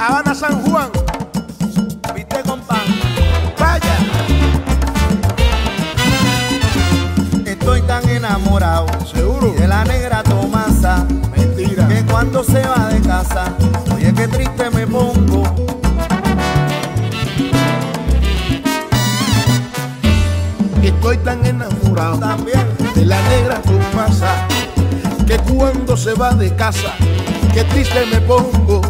Habana San Juan. ¿Viste, compa? Vaya. Estoy tan enamorado Seguro. de la negra Tomasa Mentira. que cuando se va de casa, oye, qué triste me pongo. Estoy tan enamorado También. de la negra Tomasa que cuando se va de casa, qué triste me pongo.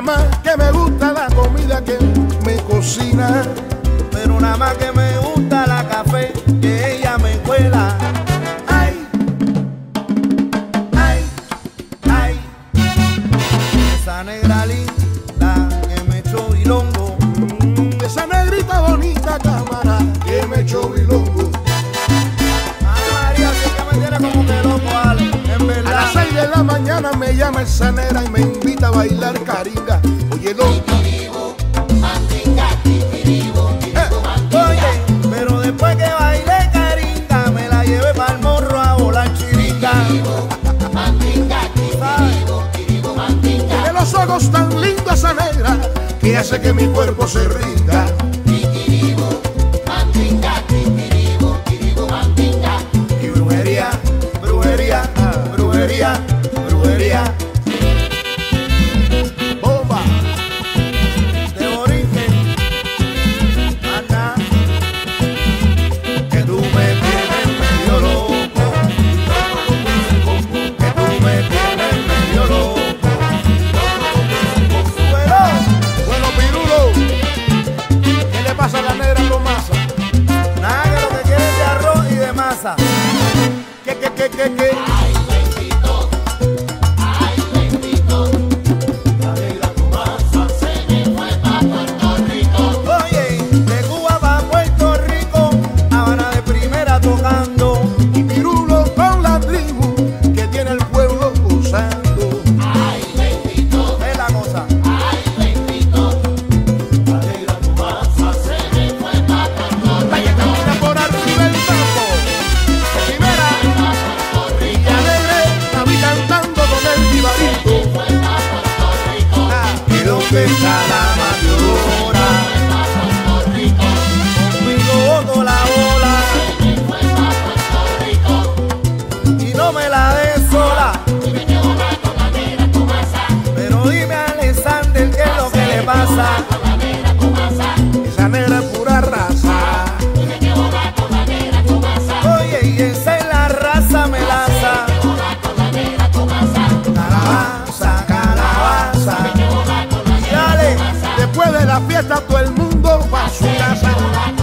Nada más que me gusta la comida que me cocina. Pero nada más que me gusta la café que ella me cuela. Ay, ay, ay. Esa negra mañana me llama esa negra y me invita a bailar caringa. Oye, lo Oye, pero después que bailé caringa, me la llevé pa'l morro a volar chiringa. Tiene los ojos tan lindos esa negra que hace que mi cuerpo se rinda. ¿Qué, qué, la fiesta todo el mundo va a su casa.